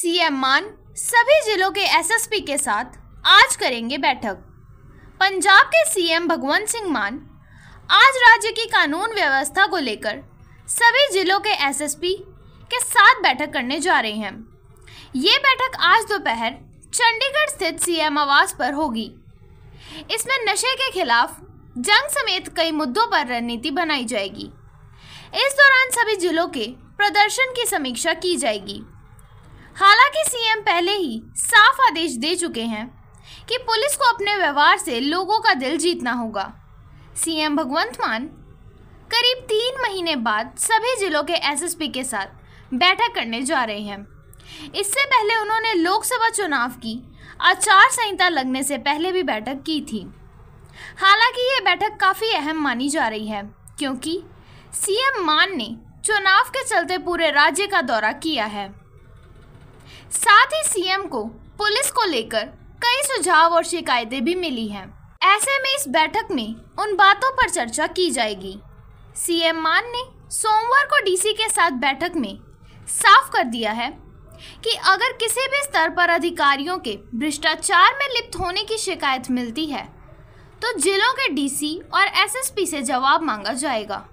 CM मान सभी जिलों के एसएसपी के साथ आज करेंगे बैठक। पंजाब के सीएम भगवंत सिंह मान आज राज्य की कानून व्यवस्था को लेकर सभी जिलों के एसएसपी के साथ बैठक करने जा रहे हैं। ये बैठक आज दोपहर चंडीगढ़ स्थित सीएम आवास पर होगी। इसमें नशे के खिलाफ जंग समेत कई मुद्दों पर रणनीति बनाई जाएगी। इस दौरान सभी जिलों के प्रदर्शन की समीक्षा की जाएगी। हालाँकि सीएम पहले ही साफ़ आदेश दे चुके हैं कि पुलिस को अपने व्यवहार से लोगों का दिल जीतना होगा। सीएम भगवंत मान करीब तीन महीने बाद सभी जिलों के एसएसपी के साथ बैठक करने जा रहे हैं। इससे पहले उन्होंने लोकसभा चुनाव की आचार संहिता लगने से पहले भी बैठक की थी। हालाँकि ये बैठक काफ़ी अहम मानी जा रही है, क्योंकि सीएम मान ने चुनाव के चलते पूरे राज्य का दौरा किया है। साथ ही सीएम को, पुलिस को लेकर कई सुझाव और शिकायतें भी मिली हैं। ऐसे में इस बैठक में उन बातों पर चर्चा की जाएगी। सीएम मान ने सोमवार को डीसी के साथ बैठक में साफ़ कर दिया है कि अगर किसी भी स्तर पर अधिकारियों के भ्रष्टाचार में लिप्त होने की शिकायत मिलती है तो जिलों के डीसी और एसएसपी से जवाब मांगा जाएगा।